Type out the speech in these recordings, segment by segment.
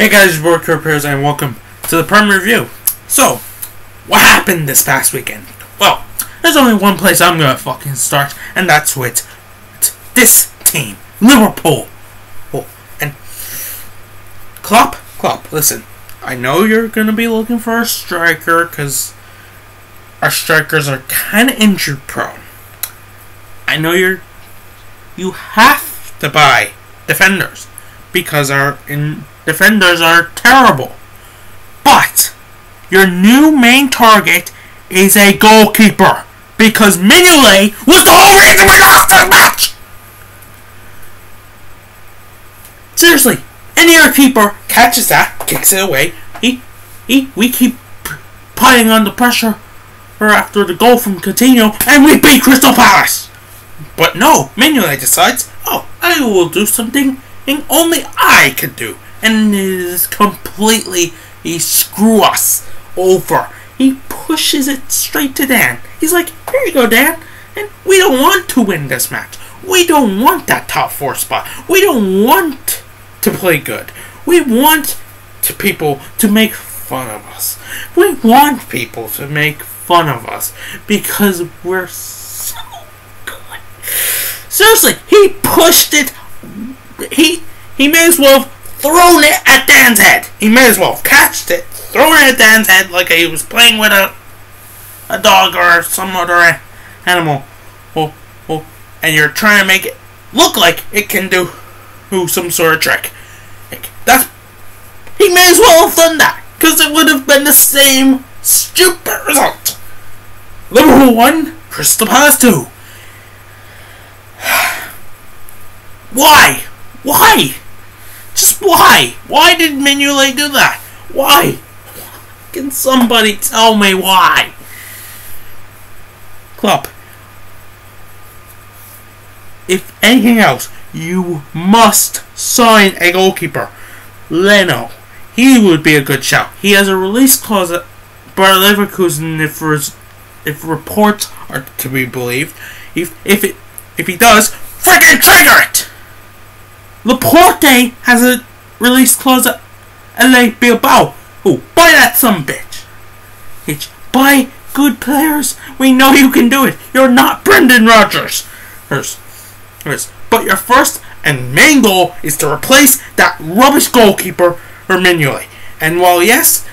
Hey guys, it's Corey Peters and welcome to the Prem Review. So, what happened this past weekend? Well, there's only one place I'm gonna fucking start, and that's with this team, Liverpool. Oh, and Klopp, Klopp, listen, I know you're gonna be looking for a striker because our strikers are kind of injury prone. I know you're, you have to buy defenders because our in defenders are terrible. But your new main target is a goalkeeper because Mignolet was the whole reason we lost that match. Seriously, any other keeper catches that, kicks it away. He, he, we keep putting on the pressure after the goal from Coutinho, and we beat Crystal Palace. But no, Mignolet decides, oh, I will do something only I can do and is completely he screw us over. He pushes it straight to Dann. He's like, here you go, Dann. And we don't want to win this match. We don't want that top four spot. We don't want to play good. We want to people to make fun of us. We want people to make fun of us because we're so good. Seriously, he pushed it. He he may as well thrown it at Dann's head. He may as well catched it, thrown it at Dann's head like he was playing with a a dog or some other animal. Oh, oh, and you're trying to make it look like it can do, some sort of trick. Like, that's he may as well have done that because it would have been the same stupid result. Liverpool one, Crystal Palace two. Why? Why? Why? Why did Mignolet do that? Why? Can somebody tell me why? Klopp. If anything else, you must sign a goalkeeper. Leno. He would be a good shout. He has a release clause at Bayer Leverkusen if, if reports are to be believed. If if it if he does, freaking trigger it! Laporte has a release clause at LA Bilbao. Oh, buy that some bitch. H, buy good players. We know you can do it. You're not Brendan Rodgers. But your first and main goal is to replace that rubbish goalkeeper or Mignolet. And while yes,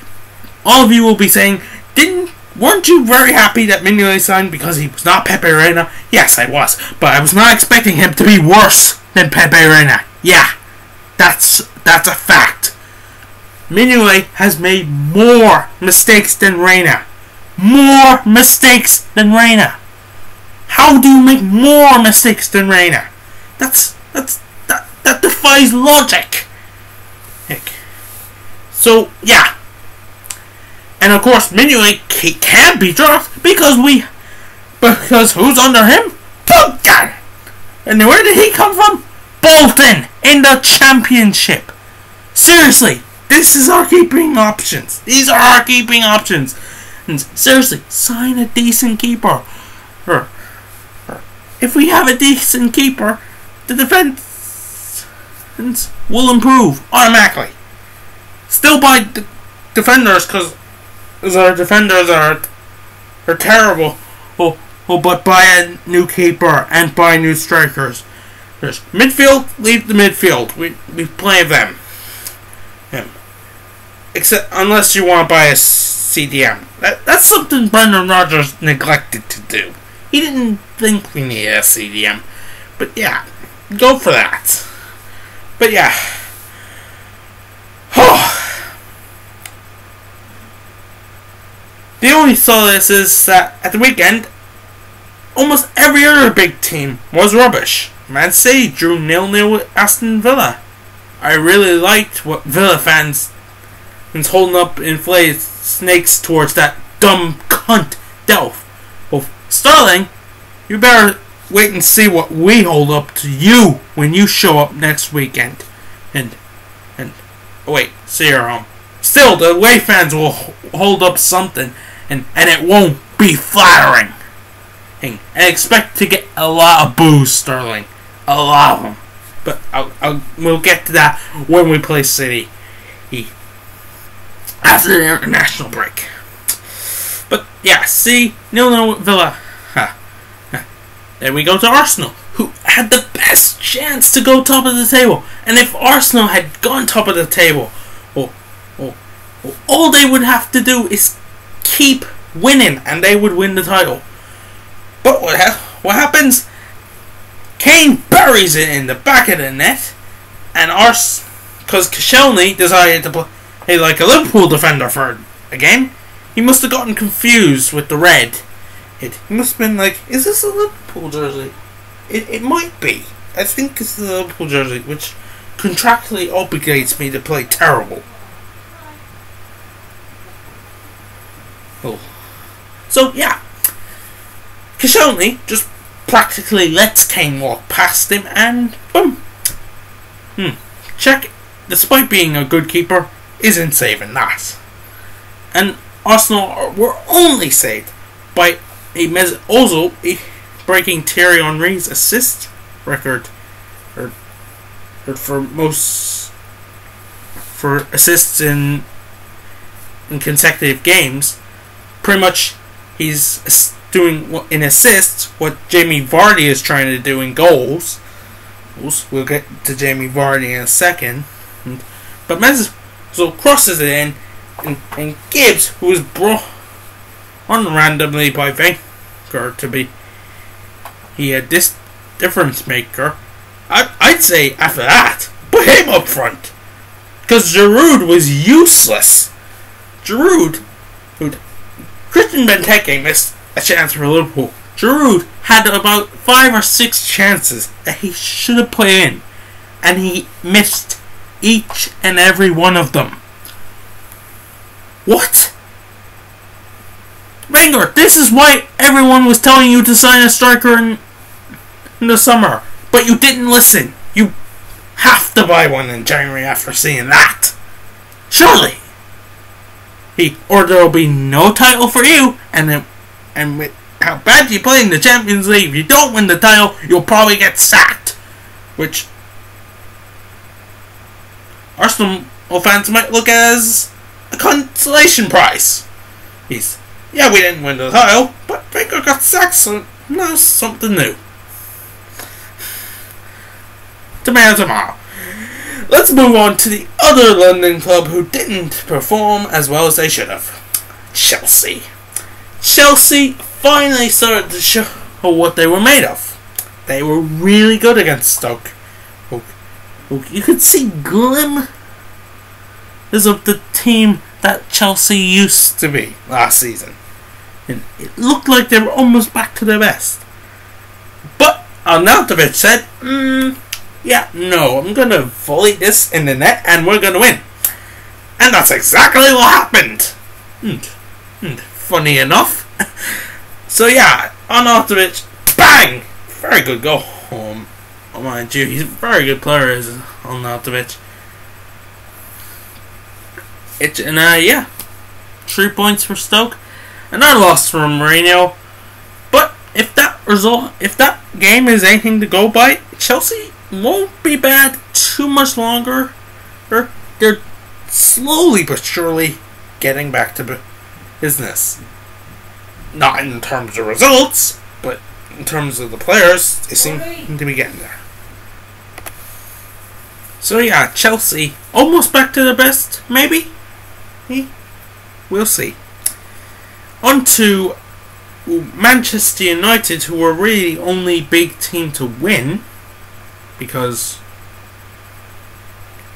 all of you will be saying, didn't weren't you very happy that Mignolet signed because he was not Pepe Reina? Yes, I was, but I was not expecting him to be worse than Pepe Reina. Yeah, that's that's a fact. Mignolet has made more mistakes than Reina. More mistakes than Reina. How do you make more mistakes than Reina? That's that's that that defies logic. Heck. So yeah. And of course Mignolet can't be dropped because we because who's under him? Bogdan! And where did he come from? Bolton in the championship. Seriously, this is our keeping options. These are our keeping options. And seriously, sign a decent keeper. If we have a decent keeper, the defense will improve automatically. Still buy the defenders because our defenders are are terrible. Oh, oh, but buy a new keeper and buy new strikers. There's midfield, leave the midfield. We we play them. Him. Except unless you want to buy a CDM. That, that's something Brendan Rodgers neglected to do. He didn't think we needed a CDM. But yeah, go for that. But yeah. the only solace is that at the weekend, almost every other big team was rubbish. Man City drew nil-nil with Aston Villa. I really liked what Villa fans was holding up inflated snakes towards that dumb cunt Delph. Well, Sterling, you better wait and see what we hold up to you when you show up next weekend. And, and, oh wait, see your home. Still, the away fans will hold up something, and, and it won't be flattering. And expect to get a lot of boos, Sterling a lot of them. But I'll, I'll, we'll get to that when we play City. after the international break. But yeah, see, nil nil Villa. Ha. Then we go to Arsenal, who had the best chance to go top of the table. And if Arsenal had gone top of the table, oh, oh, oh, all they would have to do is keep winning, and they would win the title. But what ha- what happens? Kane buries it in the back of the net, and Ars, because Koscielny decided to play like a Liverpool defender for a game, he must have gotten confused with the red. It he must have been like, is this a Liverpool jersey? It it might be. I think it's the Liverpool jersey, which contractually obligates me to play terrible. Oh. So yeah, Koscielny just practically lets Kane walk past him, and boom. Hmm. Cech, despite being a good keeper, isn't saving that. And Arsenal were only saved by a Mesut Ozil breaking Thierry Henry's assist record, or, or for most for assists in in consecutive games. Pretty much, he's doing in assists what Jamie Vardy is trying to do in goals. We'll get to Jamie Vardy in a second. But Mesut crosses it in, and, and Gibbs, who was brought on randomly by Wenger to be he had this difference maker. I, I'd say after that, put him up front. Because Giroud was useless. Giroud, who Christian Benteke missed a chance for Liverpool. Giroud had about five or six chances that he should have put in, and he missed each and every one of them. What? Wenger, this is why everyone was telling you to sign a striker in, in the summer, but you didn't listen. You have to buy one in January after seeing that. Surely. He, or there'll be no title for you, and then, and with how bad you play in the Champions League, if you don't win the title, you'll probably get sacked. Which Arsenal fans might look as a consolation prize. He's, yeah, we didn't win the title, but Wenger got sacked, so now something new. Tomato, tomorrow. Let's move on to the other London club who didn't perform as well as they should have. Chelsea. Chelsea finally started to show what they were made of. They were really good against Stoke. You could see glimmers of the team that Chelsea used to be last season. And it looked like they were almost back to their best. But Arnautovic said, mm, yeah, no, I'm going to volley this in the net and we're going to win. And that's exactly what happened. Funny enough. so yeah, Arnautovic, bang! Very good goal. Um, oh, mind you, he's a very good player, is Arnautovic. It, and uh, yeah, three points for Stoke. and Another loss for Mourinho. But if that result, if that game is anything to go by, Chelsea won't be bad too much longer. They're slowly but surely getting back to business. Not in terms of results, but in terms of the players, they seem to be getting there. So yeah, Chelsea almost back to their best, maybe. Eh, we'll see. On to Manchester United, who were really the only big team to win, because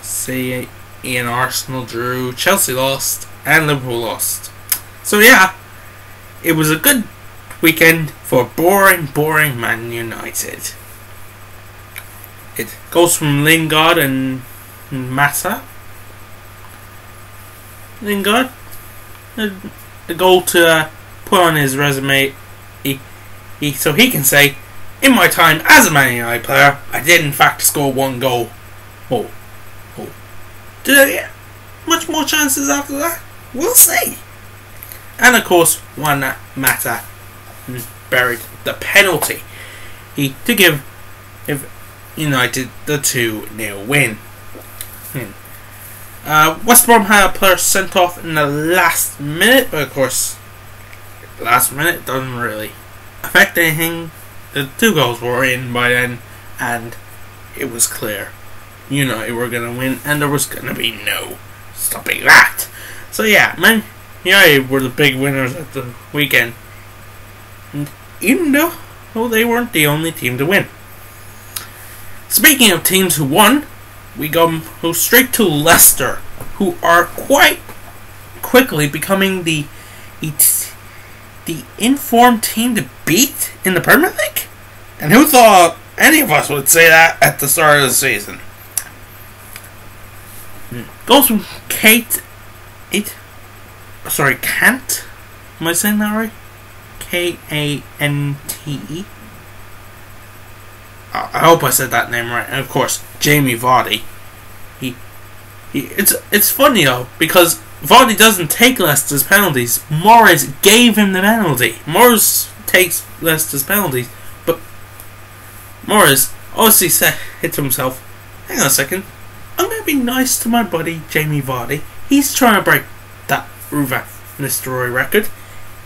say Ian Arsenal drew, Chelsea lost, and Liverpool lost. So yeah, it was a good weekend for boring, boring Man United. It goes from Lingard and Mata. Lingard, a, a goal to uh, put on his resume, he, he, so he can say, in my time as a Man United player, I did in fact score one goal. Oh, oh. Did I get much more chances after that? We'll see. And of course, one Juan Mata buried the penalty he to give if United the 2 0 win. Hmm. Uh, West Brom had a player sent off in the last minute, but of course, last minute doesn't really affect anything. The two goals were in by then, and it was clear. United were going to win, and there was going to be no stopping that. So yeah, Man United were the big winners at the weekend. And even though well, they weren't the only team to win. Speaking of teams who won, we go, straight to Leicester, who are quite quickly becoming the the informed team to beat in the Premier League. And who thought any of us would say that at the start of the season? Hmm. Goes from Kate. Sorry, Kant. Am I saying that right? K A N T. I hope I said that name right. And of course, Jamie Vardy. He, he. It's it's funny though because Vardy doesn't take Leicester's penalties. Mahrez gave him the penalty. Mahrez takes Leicester's penalties, but Mahrez obviously said hit himself. Hang on a second. I'm gonna be nice to my buddy Jamie Vardy. He's trying to break Ruud van Nistelrooy record.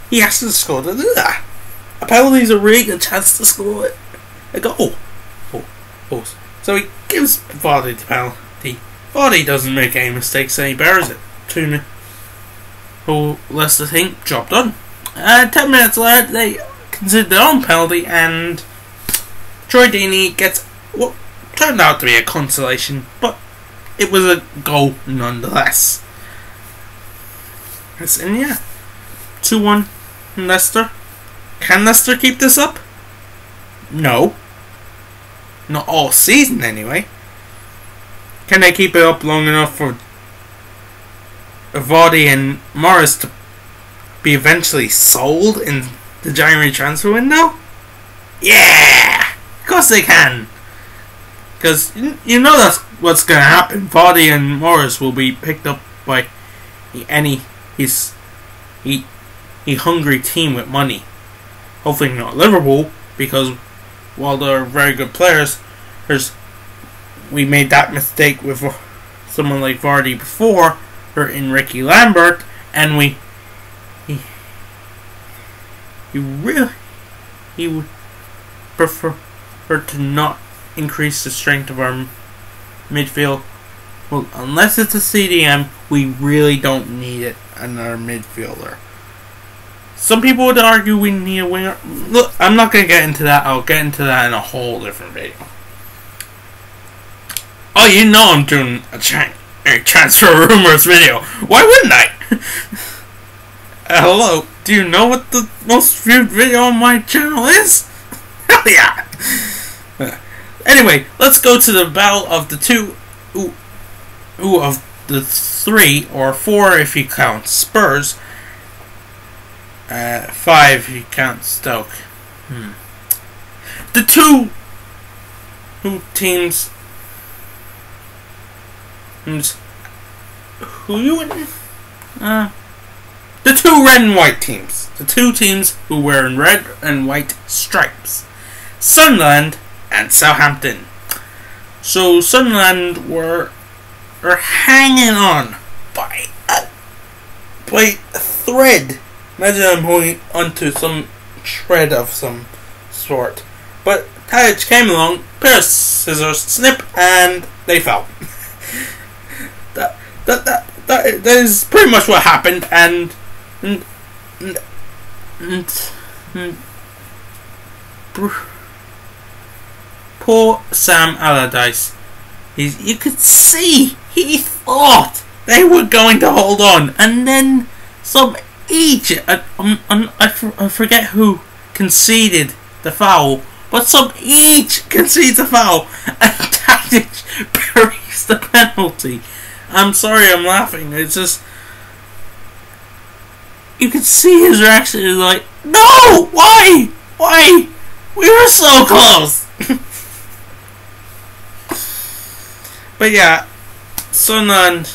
He has to score to do that. A penalty is a really good chance to score a goal. Oh, oh. So he gives Vardy the penalty. Vardy doesn't make any mistakes and he bears it. 2 0. Oh, Leicester think, job done. Uh, 10 minutes later, they concede their own penalty and Troy Deeney gets what turned out to be a consolation, but it was a goal nonetheless. Yes, and yeah, 2 1 Leicester. Can Leicester keep this up? No. Not all season, anyway. Can they keep it up long enough for Vardy and Mahrez to be eventually sold in the January transfer window? Yeah! Of course they can! Because you know that's what's going to happen. Vardy and Mahrez will be picked up by any he's he he hungry team with money. Hopefully not Liverpool, because while they're very good players, there's we made that mistake with someone like Vardy before, or in Rickie Lambert, and we he he really he would prefer her to not increase the strength of our midfield. Well, unless it's a CDM, we really don't need it another midfielder. Some people would argue we need a winger. Look, I'm not gonna get into that. I'll get into that in a whole different video. Oh, you know I'm doing a, tra- a transfer rumors video. Why wouldn't I? hello. Do you know what the most viewed video on my channel is? Hell yeah. Anyway, let's go to the battle of the two, ooh, ooh, of the three or four if you count Spurs. Uh, five if you count Stoke. Hmm. The two, two teams. Who you in? Uh, the two red and white teams. The two teams who wear in red and white stripes. Sunderland and Southampton. So Sunderland were are hanging on by a by a thread. Imagine I'm holding onto some shred of some sort. But Tadic came along, pair of scissors, snip, and they fell. that, that that that that is pretty much what happened, and and and. and, and Poor Sam Allardyce. He's, you could see he thought they were going to hold on, and then some each I, um, um, I, I forget who conceded the foul, but some each concedes a foul, and Tadic buries the penalty. I'm sorry, I'm laughing. It's just you can see his reaction. He's like, "No, why, why? We were so close." But yeah, Sunderland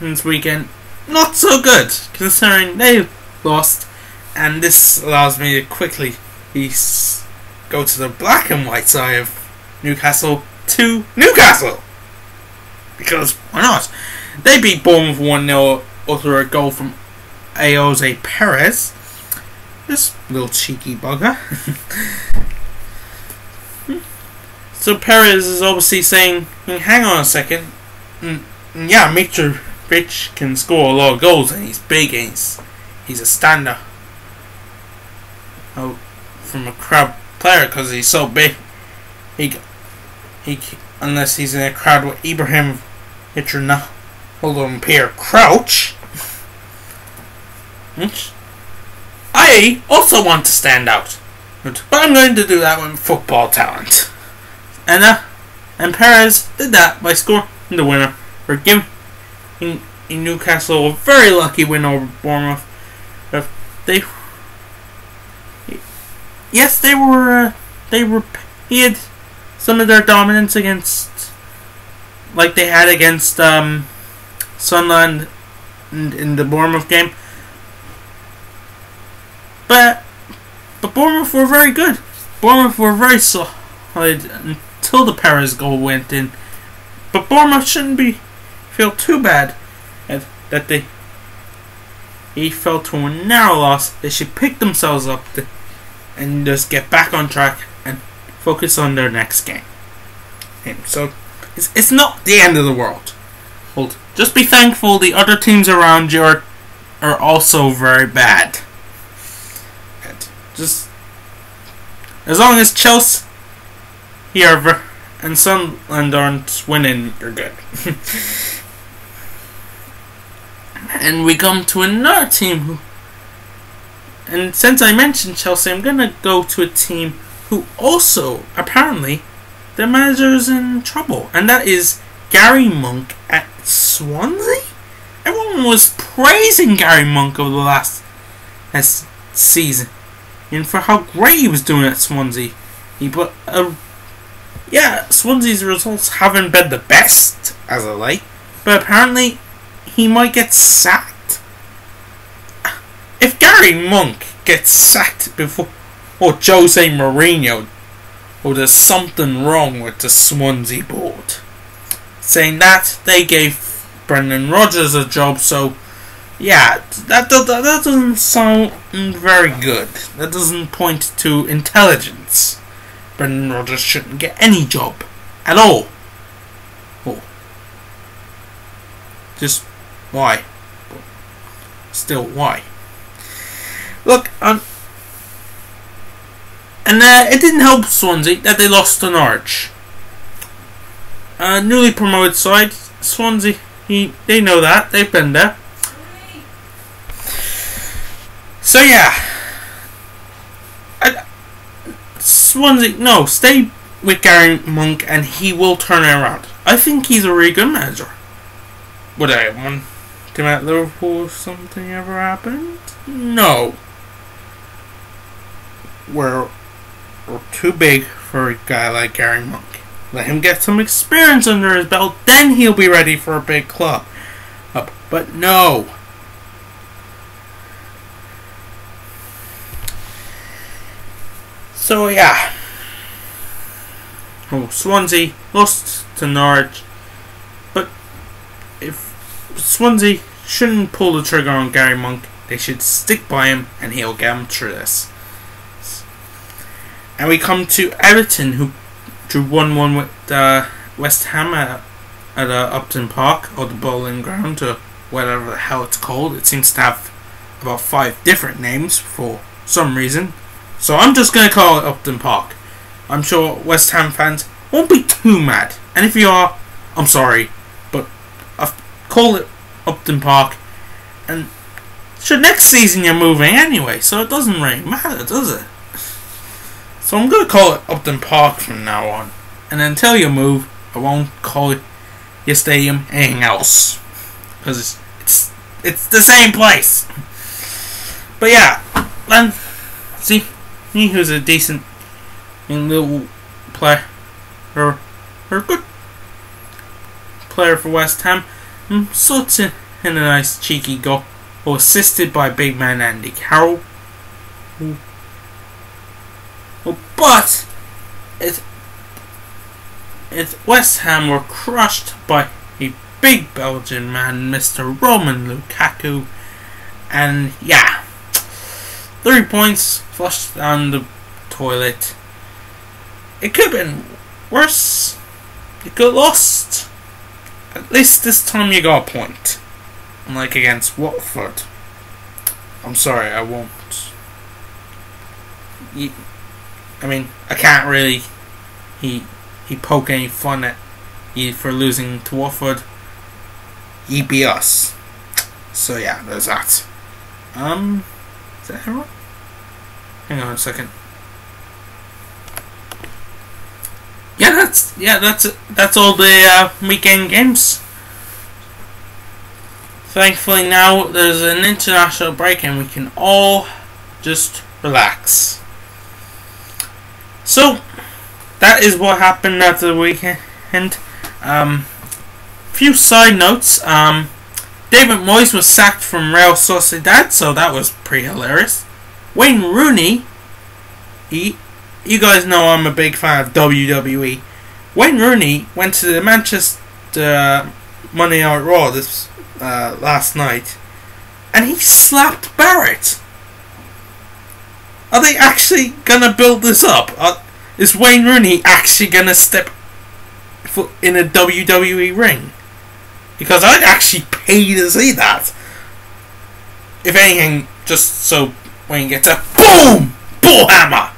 this weekend not so good considering they lost, and this allows me to quickly go to the black and white side of Newcastle to Newcastle because why not? They beat Bournemouth 1 0 after a goal from Ayoze Perez. This little cheeky bugger. Hmm. so Perez is obviously saying, hang on a second. Mm, yeah, Mitrovic can score a lot of goals and he's big and he's, he's a stander. Oh, from a crowd player because he's so big. He, he, unless he's in a crowd with Ibrahim Hitrana, hold on, Peter Crouch. I also want to stand out, but I'm going to do that with football talent. And uh, and Perez did that by scoring the winner for giving in, Newcastle a very lucky win over Bournemouth. Uh, they yes, they were uh, they were he some of their dominance against like they had against um, Sunderland in, in the Bournemouth game. But but Bournemouth were very good. Bournemouth were very solid until the Perez goal went in. But Bournemouth shouldn't be feel too bad that they he fell to a narrow loss. They should pick themselves up and just get back on track and focus on their next game. And so it's, it's not the end of the world. Well, just be thankful the other teams around you are, are also very bad. And Just as long as Chelsea here and Sunderland aren't winning, you're good. and we come to another team. And since I mentioned Chelsea, I'm gonna go to a team who also apparently their manager is in trouble, and that is Gary Monk at Swansea. Everyone was praising Gary Monk over the last season and for how great he was doing at Swansea. He put a yeah, Swansea's results haven't been the best as of late, but apparently he might get sacked. If Gary Monk gets sacked before or Jose Mourinho, or there's something wrong with the Swansea board. Saying that they gave Brendan Rodgers a job, so yeah, that, that, that doesn't sound very good. That doesn't point to intelligence. Brendan Rodgers shouldn't get any job at all. Oh. Just why? Still, why? Look, um, and uh, it didn't help Swansea that they lost to Norwich. Uh, newly promoted side, Swansea, he, they know that. They've been there. So yeah, I, Swansea. No, stay with Gary Monk, and he will turn it around. I think he's a really good manager. Would I want him at Liverpool if something ever happened? No. We're, we're too big for a guy like Gary Monk. Let him get some experience under his belt, then he'll be ready for a big club. Uh, but no. So yeah. Oh, Swansea lost to Norwich, but if Swansea shouldn't pull the trigger on Gary Monk, they should stick by him, and he'll get them through this. And we come to Everton, who drew one-one with uh, West Ham at, at uh, Upton Park or the Boleyn Ground, or whatever the hell it's called. It seems to have about five different names for some reason. So I'm just going to call it Upton Park. I'm sure West Ham fans won't be too mad. And if you are, I'm sorry. But I've called it Upton Park. And sure, next season you're moving anyway, so it doesn't really matter, does it? So I'm going to call it Upton Park from now on. And until you move, I won't call it your stadium anything else. Because it's, it's, it's the same place. But yeah, and see, he was a decent little player, or, or good player for West Ham. And in, in a nice cheeky goal, or assisted by big man Andy Carroll. But it, it West Ham were crushed by a big Belgian man, Mr. Romelu Lukaku. And yeah, three points flushed down the toilet. It could have been worse. You could have lost. At least this time you got a point. Unlike against Watford. I'm sorry, I won't. You, I mean, I can't really. He he poke any fun at you for losing to Watford. He beat us. So yeah, there's that. Um, is that everyone? Hang on a second. Yeah, that's yeah, that's that's all the uh, weekend games. Thankfully now there's an international break and we can all just relax. So that is what happened after the weekend. Um, few side notes. Um, David Moyes was sacked from Real Sociedad, so that was pretty hilarious. Wayne Rooney, he, you guys know I'm a big fan of WWE. Wayne Rooney went to the Manchester uh, Monday Night Raw this uh, last night, and he slapped Barrett. Are they actually gonna build this up? Are, is Wayne Rooney actually gonna step foot in a WWE ring? Because I'd actually pay to see that. If anything, just so Wayne gets a boom bull hammer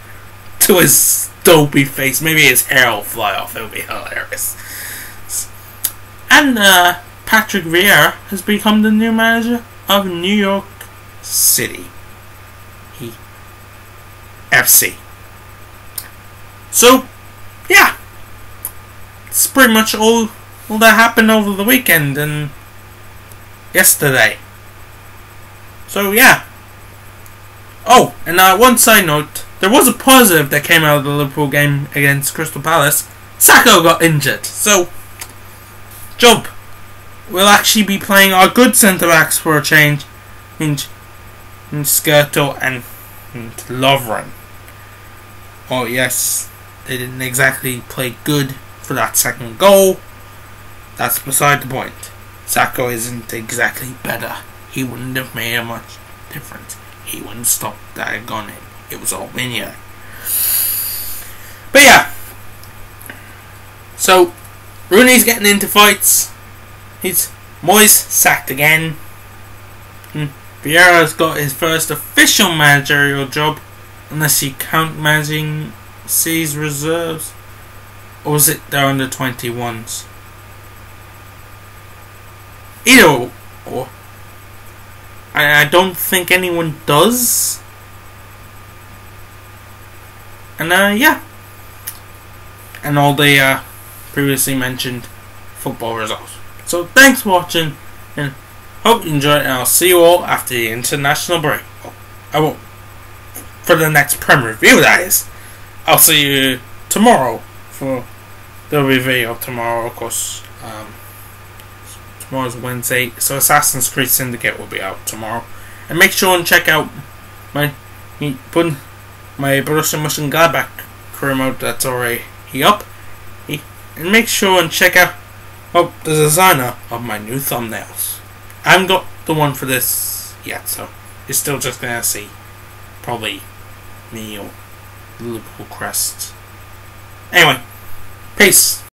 to his dopey face. Maybe his hair will fly off. It would be hilarious. And uh, Patrick Vieira has become the new manager of New York City. He FC. So, yeah, it's pretty much all all that happened over the weekend and yesterday. So yeah. Oh, and uh, one side note, there was a positive that came out of the Liverpool game against Crystal Palace. Sakho got injured, so Job We'll actually be playing our good centre backs for a change, in, in Skrtel and, and Lovren. Oh yes, they didn't exactly play good for that second goal. That's beside the point. Sakho isn't exactly better. He wouldn't have made a much difference. He wouldn't stop that gun. It was all Minion. But yeah. So Rooney's getting into fights. He's Moyes sacked again. Hmm. Vieira's got his first official managerial job, unless you count managing C's reserves. Or was it they're under 21s? Either. I, I don't think anyone does. And uh, yeah. And all the uh, previously mentioned football results. So thanks for watching and hope you enjoyed and I'll see you all after the international break. Oh, I won't. For the next Premier Review, that is. I'll see you tomorrow for there'll be a video tomorrow, of course. Um, tomorrow's Wednesday, so Assassin's Creed Syndicate will be out tomorrow. And make sure and check out my put my Borussia Mönchengladbach career mode that's already up. He And make sure and check out oh, the designer of my new thumbnails. I haven't got the one for this yet, so you're still just gonna see probably me or Liverpool crest. Anyway, peace.